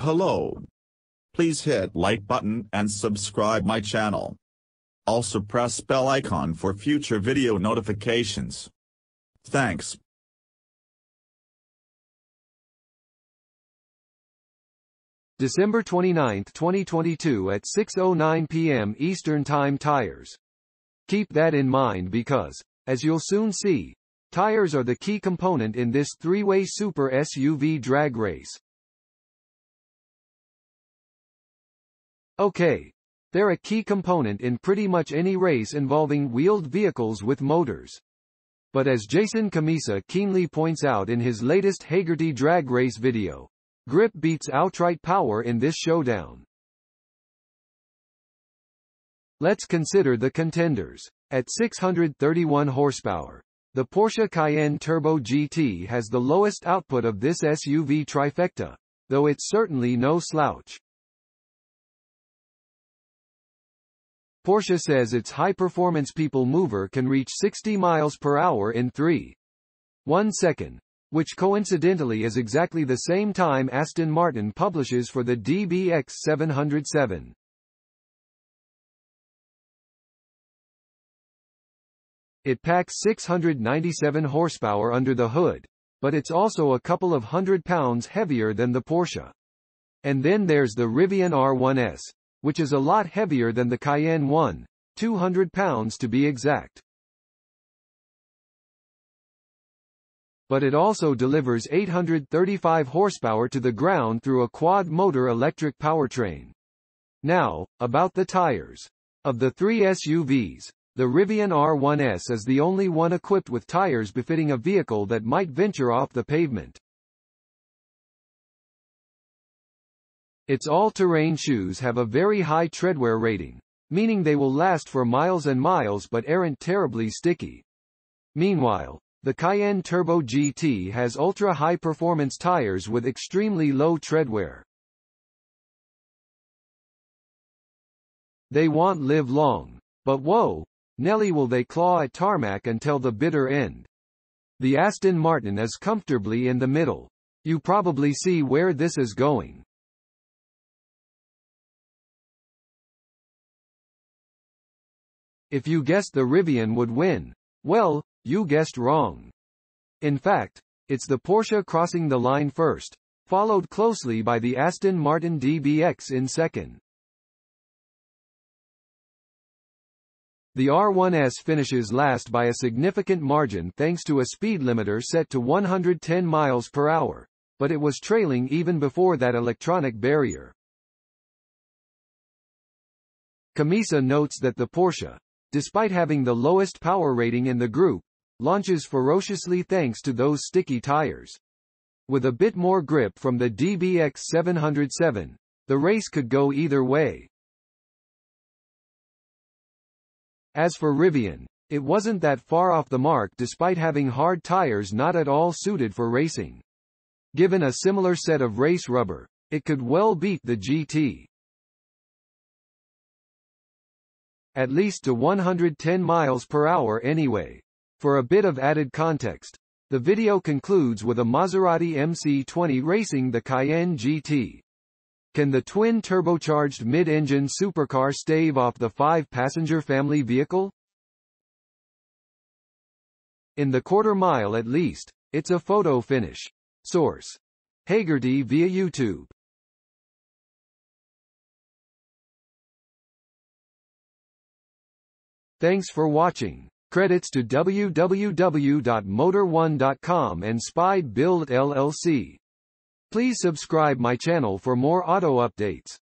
Hello. Please hit like button and subscribe my channel. Also press bell icon for future video notifications. Thanks. December 29, 2022 at 6.09 p.m. Eastern Time Tires. Keep that in mind because, as you'll soon see, tires are the key component in this three-way super SUV drag race. Okay. They're a key component in pretty much any race involving wheeled vehicles with motors. But as Jason Cammisa keenly points out in his latest Hagerty drag race video, Grip beats outright power in this showdown. Let's consider the contenders. At 631 horsepower, the Porsche Cayenne Turbo GT has the lowest output of this SUV trifecta, though it's certainly no slouch. Porsche says its high-performance people mover can reach 60 miles per hour in 3.1 second, which coincidentally is exactly the same time Aston Martin publishes for the DBX 707. It packs 697 horsepower under the hood, but it's also a couple of hundred pounds heavier than the Porsche. And then there's the Rivian R1S, which is a lot heavier than the Cayenne 1, 200 pounds to be exact. but it also delivers 835 horsepower to the ground through a quad-motor electric powertrain. Now, about the tires. Of the three SUVs, the Rivian R1S is the only one equipped with tires befitting a vehicle that might venture off the pavement. Its all-terrain shoes have a very high treadwear rating, meaning they will last for miles and miles but aren't terribly sticky. Meanwhile, the Cayenne Turbo GT has ultra-high performance tires with extremely low treadwear. They want live long. But whoa, Nelly will they claw at tarmac until the bitter end. The Aston Martin is comfortably in the middle. You probably see where this is going. If you guessed the Rivian would win, well, you guessed wrong. In fact, it's the Porsche crossing the line first, followed closely by the Aston Martin DBX in second. The R1S finishes last by a significant margin thanks to a speed limiter set to 110 miles per hour, but it was trailing even before that electronic barrier. Cammisa notes that the Porsche, despite having the lowest power rating in the group, launches ferociously thanks to those sticky tires. With a bit more grip from the DBX 707, the race could go either way. As for Rivian, it wasn't that far off the mark despite having hard tires not at all suited for racing. Given a similar set of race rubber, it could well beat the GT. At least to 110 miles per hour anyway. For a bit of added context, the video concludes with a Maserati MC20 racing the Cayenne GT. Can the twin turbocharged mid-engine supercar stave off the five-passenger family vehicle? In the quarter mile at least, it's a photo finish. Source. Hagerty via YouTube. Thanks for watching. Credits to www.motor1.com and Spy Build LLC. Please subscribe my channel for more auto updates.